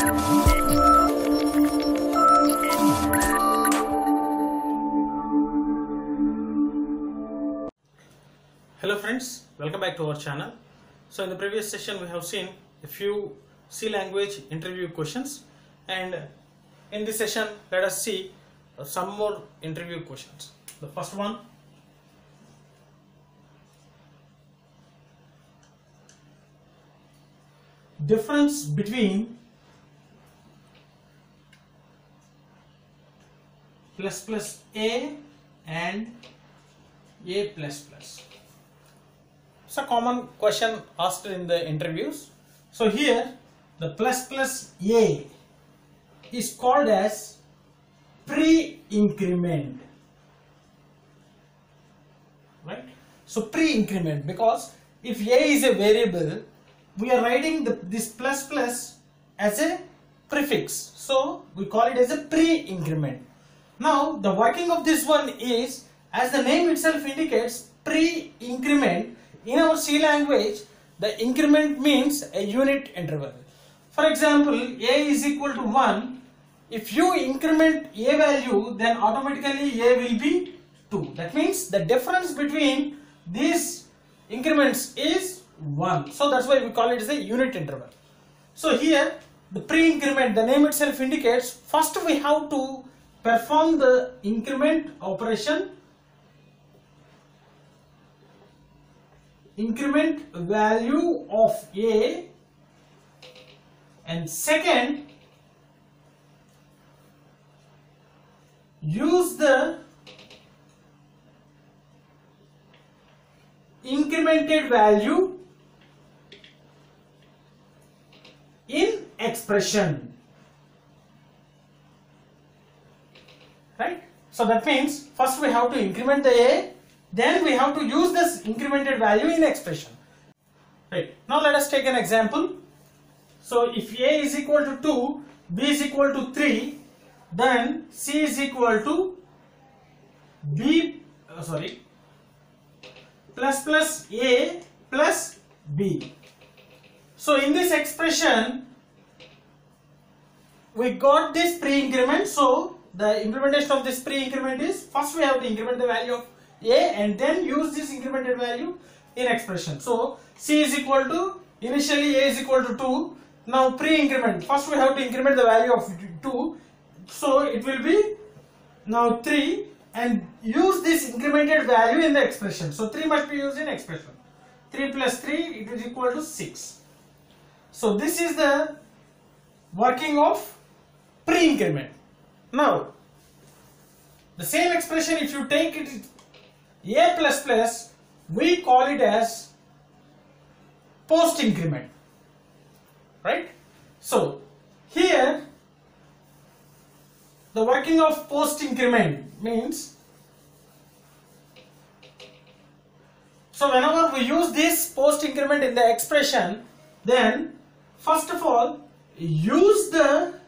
Hello friends, welcome back to our channel. So in the previous session we have seen a few C language interview questions and in this session let us see uh, some more interview questions. The first one difference between plus plus A and A plus plus. It's a common question asked in the interviews. So here the plus plus A is called as pre-increment. Right? So pre-increment because if A is a variable, we are writing the, this plus plus as a prefix. So we call it as a pre-increment. Now the working of this one is as the name itself indicates pre-increment in our C language the increment means a unit interval. For example A is equal to 1 if you increment A value then automatically A will be 2 that means the difference between these increments is 1 so that's why we call it as a unit interval. So here the pre-increment the name itself indicates first we have to perform the increment operation. Increment value of A. And second use the incremented value in expression right so that means first we have to increment the a then we have to use this incremented value in expression. Right. Now let us take an example. So if a is equal to 2 b is equal to 3 then c is equal to b uh, sorry plus plus a plus b. So in this expression we got this pre-increment. So the implementation of this pre-increment is first we have to increment the value of a and then use this incremented value in expression. So c is equal to initially a is equal to 2 now pre-increment. First we have to increment the value of 2 so it will be now 3 and use this incremented value in the expression. So 3 must be used in expression. 3 plus 3 it is equal to 6 so this is the working of pre-increment now the same expression if you take it a plus plus we call it as post increment right? So here the working of post increment means so whenever we use this post increment in the expression then first of all use the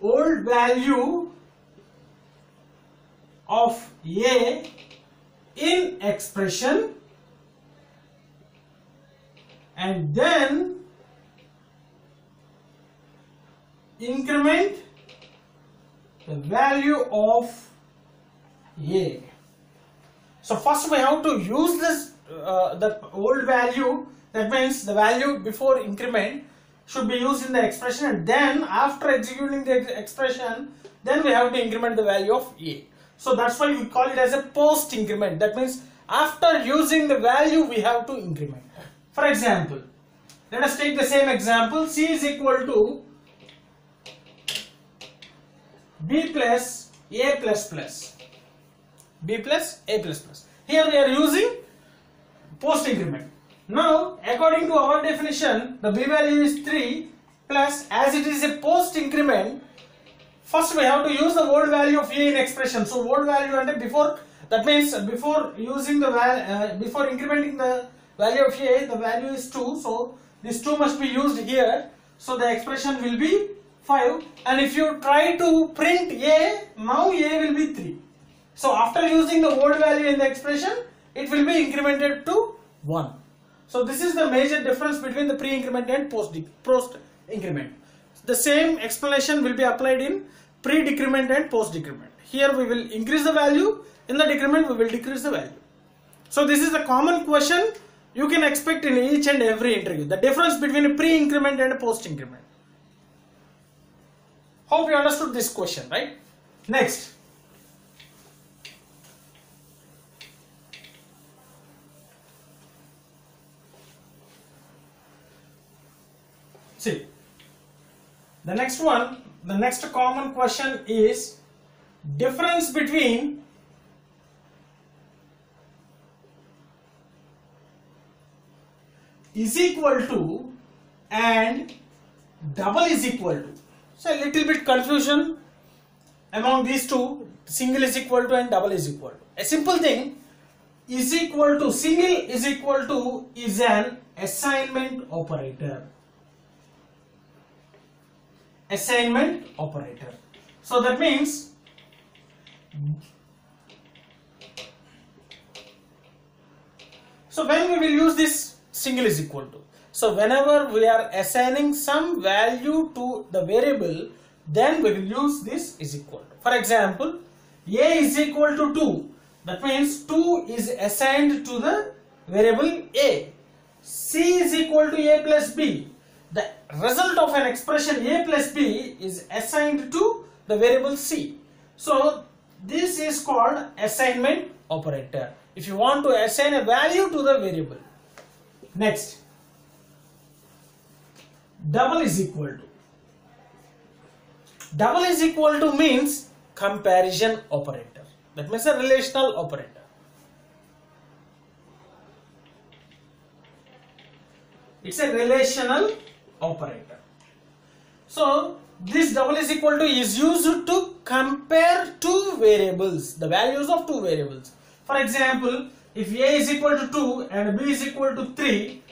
old value of a in expression and then increment the value of a. So first we have to use this uh, the old value that means the value before increment should be used in the expression and then after executing the expression then we have to increment the value of a. So that's why we call it as a post increment. That means after using the value we have to increment. For example let us take the same example. C is equal to b plus a plus plus. B plus a plus plus. Here we are using post increment now according to our definition the b value is 3 plus as it is a post increment first we have to use the old value of a in expression. So old value and before that means before using the val uh, before incrementing the value of a the value is 2 so this 2 must be used here. So the expression will be 5 and if you try to print a now a will be 3 so after using the old value in the expression it will be incremented to 1 so this is the major difference between the pre-increment and post post increment the same explanation will be applied in pre-decrement and post-decrement. Here we will increase the value, in the decrement we will decrease the value. So this is a common question you can expect in each and every interview. The difference between a pre-increment and a post-increment. Hope you understood this question, right? Next. See, the next one, the next common question is difference between is equal to and double is equal to. So a little bit confusion among these two, single is equal to and double is equal to. A simple thing is equal to, single is equal to is an assignment operator. Assignment operator. So that means so when we will use this single is equal to. So whenever we are assigning some value to the variable, then we will use this is equal to. For example, a is equal to 2. That means 2 is assigned to the variable a. c is equal to a plus b. The result of an expression a plus b is assigned to the variable c. So this is called assignment operator. If you want to assign a value to the variable. Next, double is equal to. Double is equal to means comparison operator. That means a relational operator. It's a relational operator. So this double is equal to is used to compare two variables, the values of two variables. For example, if a is equal to 2 and b is equal to 3,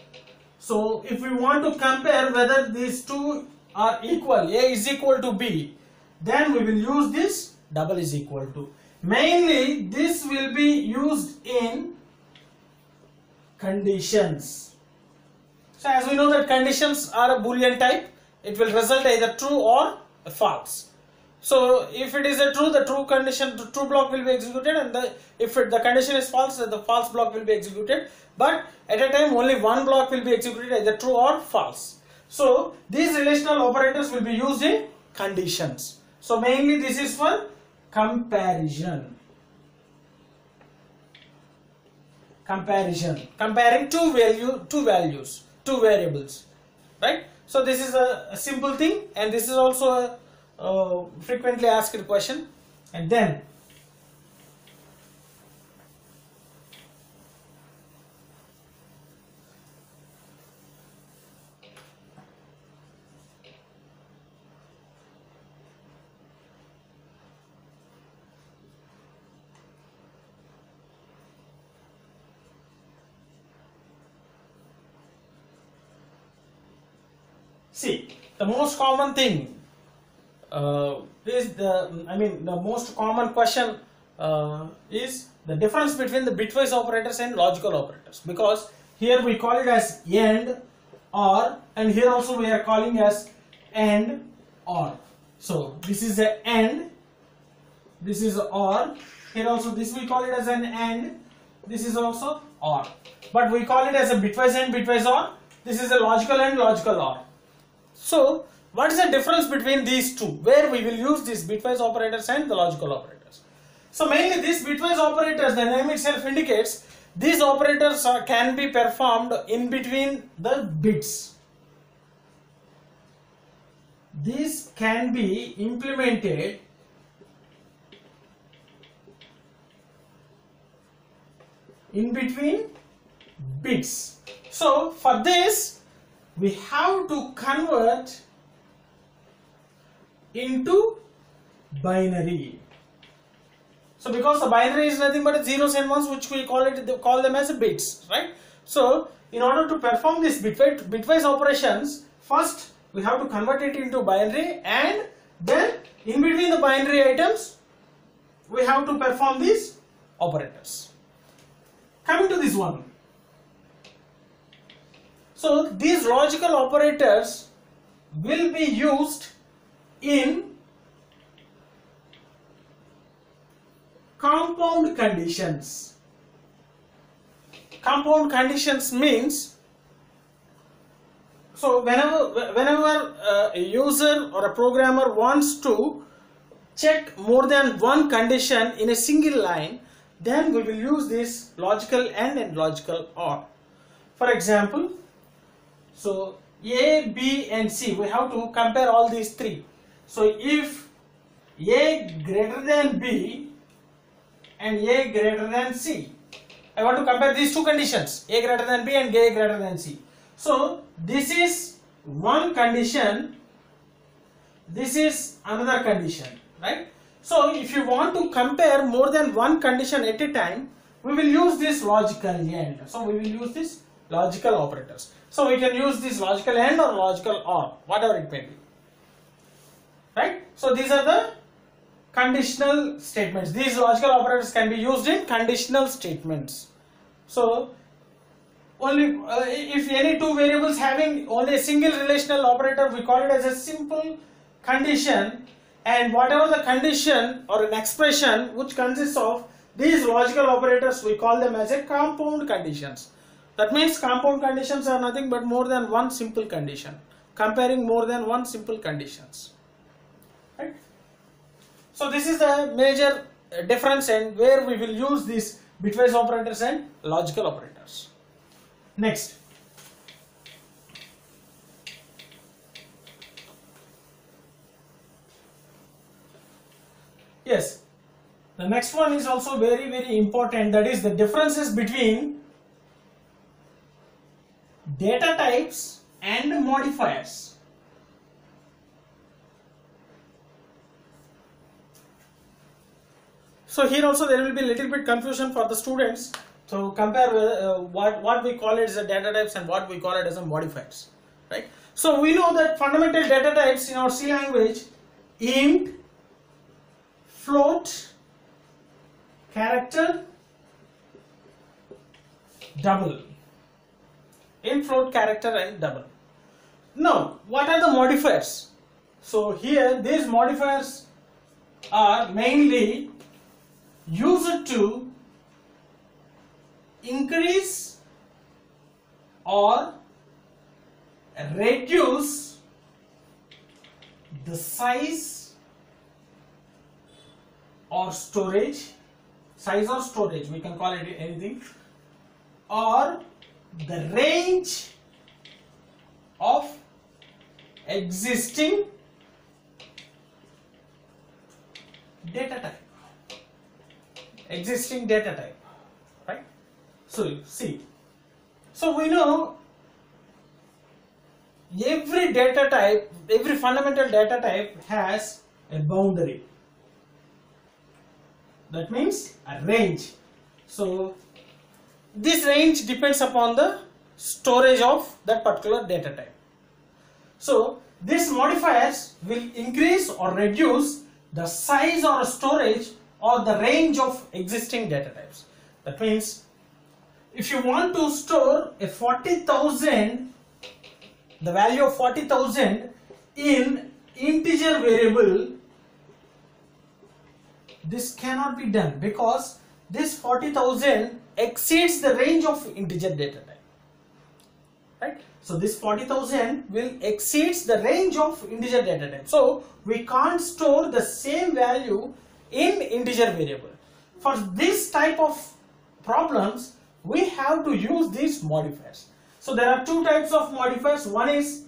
so if we want to compare whether these two are equal, a is equal to b, then we will use this double is equal to. Mainly this will be used in conditions. So as we know that conditions are a boolean type, it will result either true or false. So if it is a true, the true condition, the true block will be executed and the, if it, the condition is false, the false block will be executed. But at a time only one block will be executed either true or false. So these relational operators will be used in conditions. So mainly this is for comparison. Comparison. Comparing two value, two values, two variables. Right? So this is a, a simple thing and this is also a uh, frequently asked question and then see the most common thing uh, is the I mean the most common question uh, is the difference between the bitwise operators and logical operators because here we call it as AND OR and here also we are calling as AND OR. So this is a AND, this is OR, here also this we call it as an AND, this is also OR. But we call it as a bitwise AND, bitwise OR, this is a logical AND, logical OR. So what is the difference between these two? Where we will use these bitwise operators and the logical operators. So mainly these bitwise operators, the name itself indicates, these operators are, can be performed in between the bits. These can be implemented in between bits. So for this, we have to convert into binary. So because the binary is nothing but zeros and ones which we call it call them as bits, right? So in order to perform these bitwise, bitwise operations, first we have to convert it into binary and then in between the binary items we have to perform these operators. Coming to this one. So these logical operators will be used in compound conditions. Compound conditions means so whenever whenever a user or a programmer wants to check more than one condition in a single line then we will use this logical AND and logical OR. For example, so A, B and C we have to compare all these three. So if A greater than B and A greater than C I want to compare these two conditions A greater than B and A greater than C. So this is one condition this is another condition right so if you want to compare more than one condition at a time, we will use this logical AND. So we will use this logical operators. So we can use this logical AND or logical OR, whatever it may be. Right? So these are the conditional statements. These logical operators can be used in conditional statements. So only uh, if any two variables having only a single relational operator, we call it as a simple condition and whatever the condition or an expression which consists of these logical operators we call them as a compound conditions that means compound conditions are nothing but more than one simple condition. Comparing more than one simple conditions. Right? So this is the major uh, difference and where we will use these bitwise operators and logical operators. Next. Yes. The next one is also very very important. That is the differences between data types and modifiers. So here also there will be a little bit confusion for the students to compare uh, what, what we call it as a data types and what we call it as a modifiers. Right. So we know that fundamental data types in our C language int, float character double int float character and double. Now what are the modifiers? So here these modifiers are mainly used to increase or reduce the size or storage size or storage we can call it anything or the range of existing data type. Existing data type right? So see so we know every data type every fundamental data type has a boundary. That means a range. So this range depends upon the storage of that particular data type. So these modifiers will increase or reduce the size or storage or the range of existing data types. That means if you want to store a 40,000 the value of 40,000 in integer variable this cannot be done because this 40,000 exceeds the range of integer data type. Right? So this 40,000 will exceeds the range of integer data type. So we can't store the same value in integer variable. For this type of problems we have to use these modifiers. So there are two types of modifiers. One is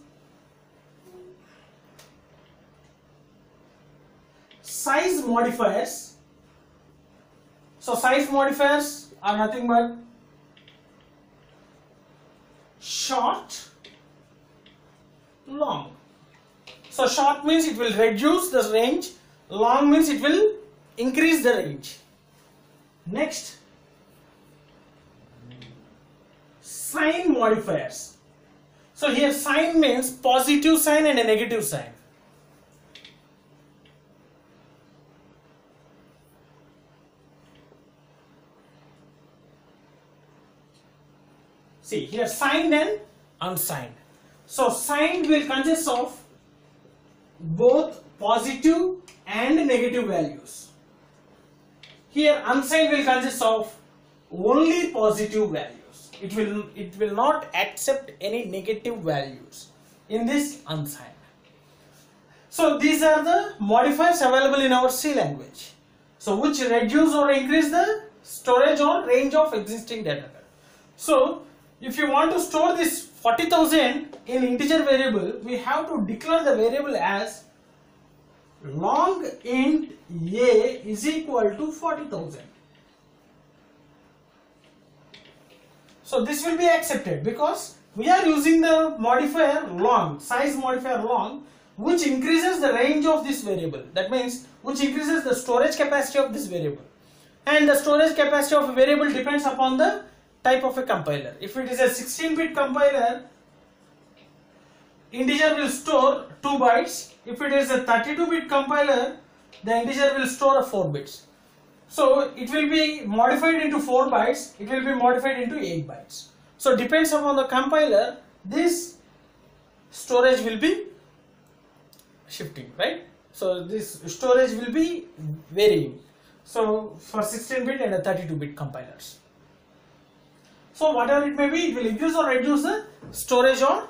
size modifiers. So size modifiers are nothing but short, long. So short means it will reduce the range, long means it will increase the range. Next, sign modifiers. So here sign means positive sign and a negative sign. See here signed and unsigned. So signed will consist of both positive and negative values. Here unsigned will consist of only positive values. It will it will not accept any negative values in this unsigned. So these are the modifiers available in our C language. So which reduce or increase the storage or range of existing data. So if you want to store this 40,000 in integer variable, we have to declare the variable as long int a is equal to 40,000. So this will be accepted because we are using the modifier long, size modifier long, which increases the range of this variable. That means which increases the storage capacity of this variable. And the storage capacity of a variable depends upon the type of a compiler. If it is a 16-bit compiler, integer will store 2 bytes. If it is a 32-bit compiler, the integer will store 4 bits. So it will be modified into 4 bytes, it will be modified into 8 bytes. So depends upon the compiler, this storage will be shifting, right? So this storage will be varying. So for 16-bit and 32-bit compilers. So whatever it may be, it will increase or reduce the storage or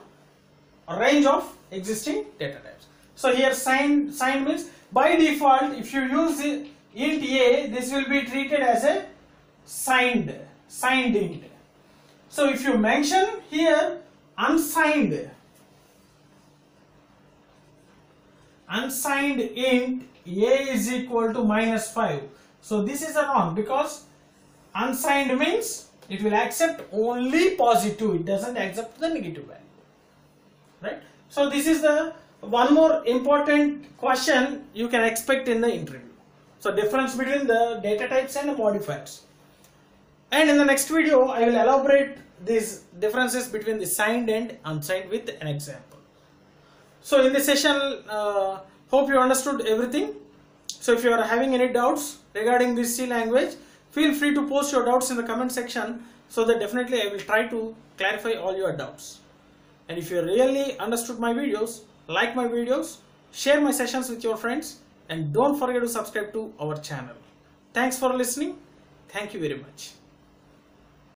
range of existing data types. So here sign sign means by default if you use int a this will be treated as a signed signed int. So if you mention here unsigned unsigned int a is equal to minus 5. So this is a wrong because unsigned means it will accept only positive it doesn't accept the negative value. Right? So this is the one more important question you can expect in the interview. So difference between the data types and the modifiers. And in the next video i will elaborate these differences between the signed and unsigned with an example. So in this session uh, hope you understood everything. So if you are having any doubts regarding this c language feel free to post your doubts in the comment section so that definitely I will try to clarify all your doubts. And if you really understood my videos, like my videos, share my sessions with your friends and don't forget to subscribe to our channel. Thanks for listening. Thank you very much.